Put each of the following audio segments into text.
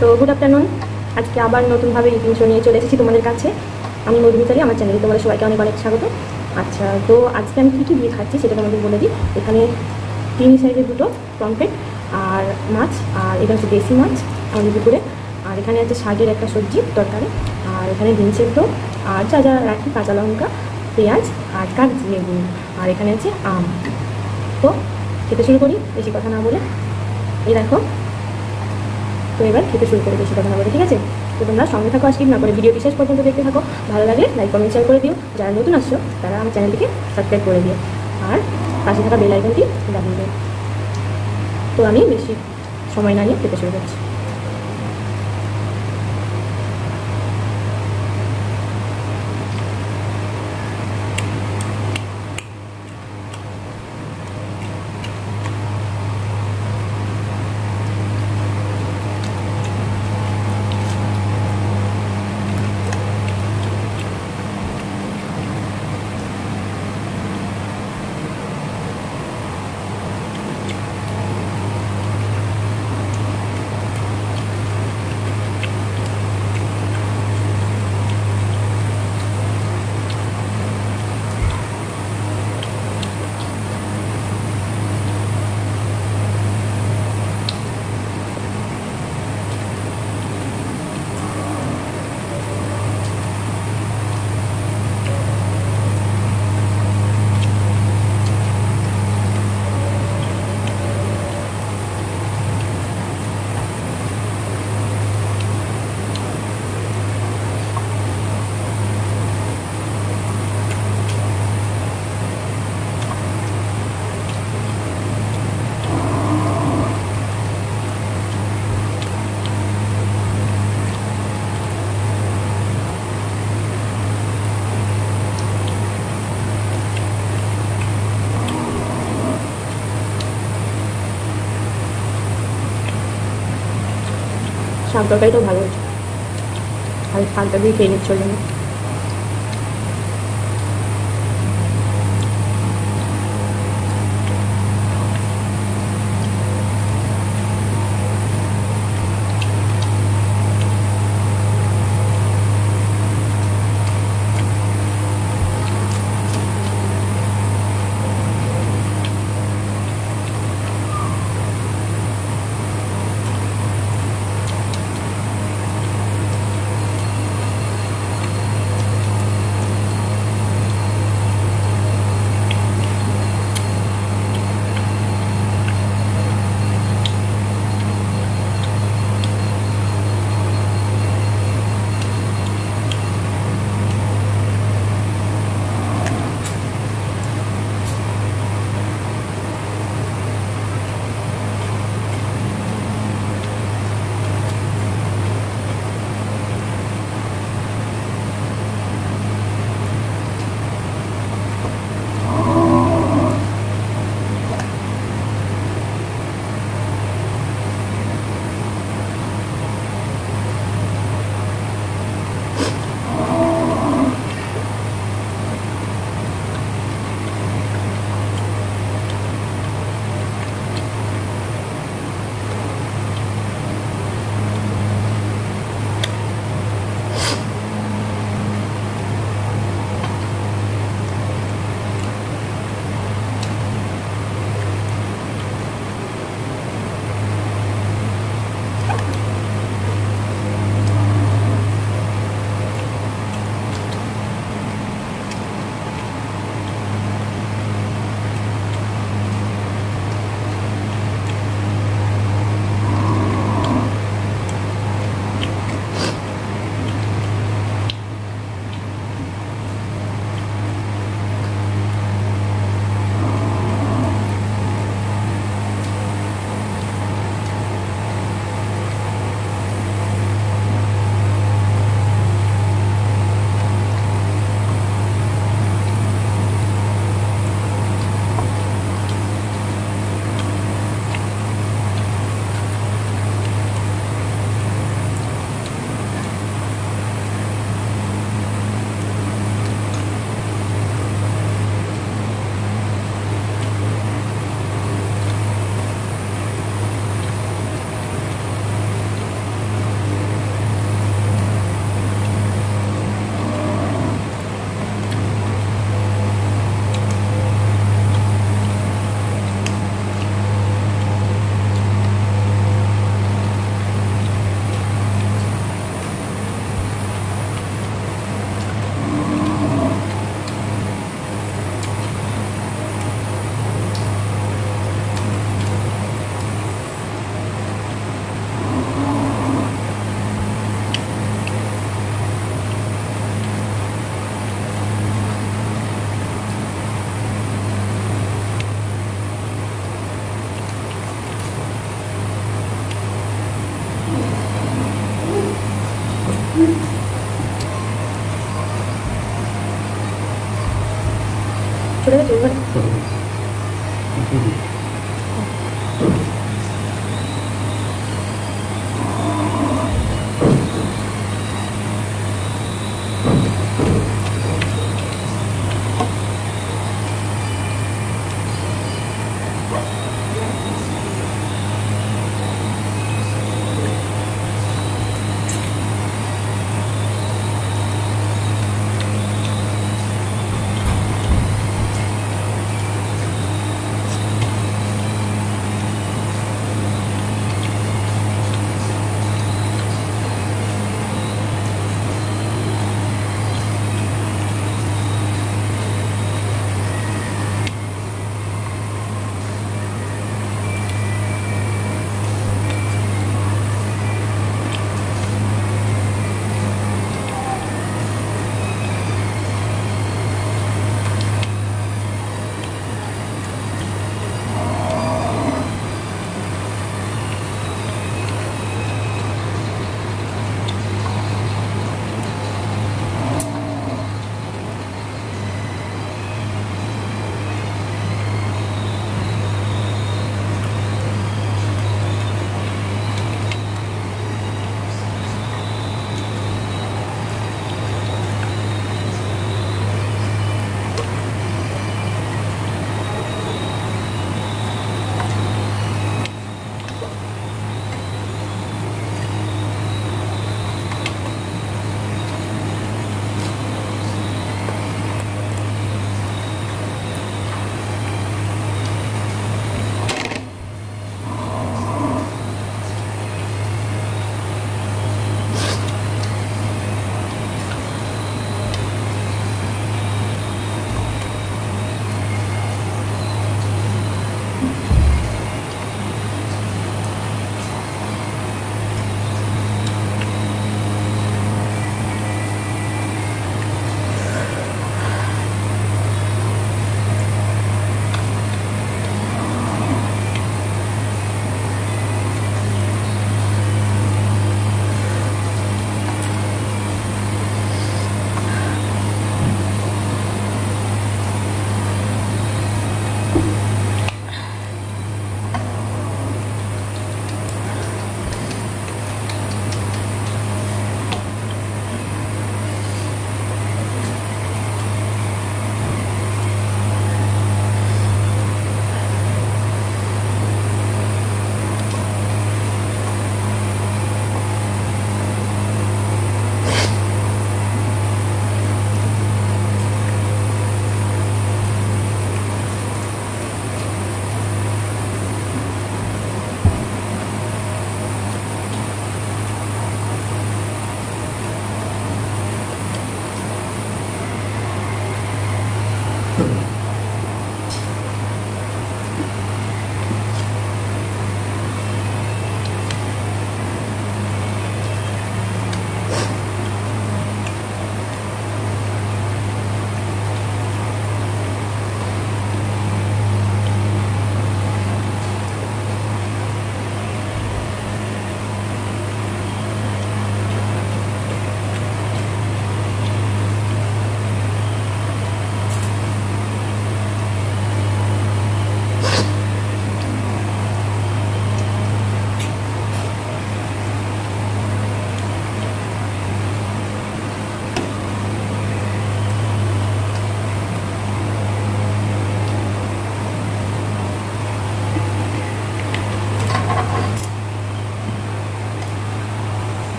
তো good afternoon আজকে আবার নতুনভাবে শো নিয়ে চলে এসেছি তোমাদের কাছে। আমি মধুমিতালি আমার চ্যানেলে তোমাদের সবাইকে অনেক অনেক স্বাগত। আচ্ছা তো আজকে আমি কী কী দিয়ে খাচ্ছি সেটা তোমাদের বলে দিই। এখানে তিন সাইজের দুটো পমফ্রেট, আর মাছ, আর এটা হচ্ছে দেশি মাছ, আমাদের দুপুরে। আর এখানে আছে শাকের একটা সবজি তরকারি, আর এখানে ডিম সেদ্ধ, আর যা যা রাখি, কাঁচা লঙ্কা, পেঁয়াজ, আর কাগজি লেবু আর এখানে আছে আম। তো খেতে শুরু করি, বেশি কথা না বলে। এই দেখো তো এবার খেতে শুরু করে বেশি কথা না বলে, ঠিক আছে? তো তোমরা সঙ্গে থাকো আজকে না করে ভিডিওটি শেষ পর্যন্ত দেখতে থাকো। ভালো লাগলে লাইক কমেন্ট শেয়ার করে দিও। যারা নতুন আসছো, তারা আমার চ্যানেলটিকে সাবস্ক্রাইব করে দিও। আর পাশে থাকা বেল আইকনটি দাবিয়ে তো আমি বেশি সময় না নিয়ে খেতে শুরু করছি। তরকারিটাও ভালো হয়েছে আর শাকটা দিয়ে খেয়ে নিচ্ছ জন্য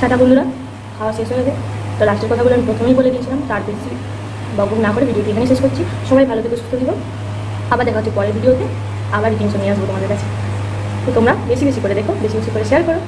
টাটা বন্ধুরা, খাওয়া শেষ হয়ে গেছে। তো লাস্টের কথাগুলো আমি প্রথমেই বলে দিয়েছিলাম, তার বেশি বকবক না করে ভিডিওটি এখানে শেষ করছি। সবাই ভালো থেকে, সুস্থ দিব আবার দেখা হচ্ছে পরের ভিডিওতে। আবার টিনশন নিয়ে আসব তোমাদের কাছে। তো তোমরা বেশি বেশি করে দেখো, বেশি বেশি করে শেয়ার করো।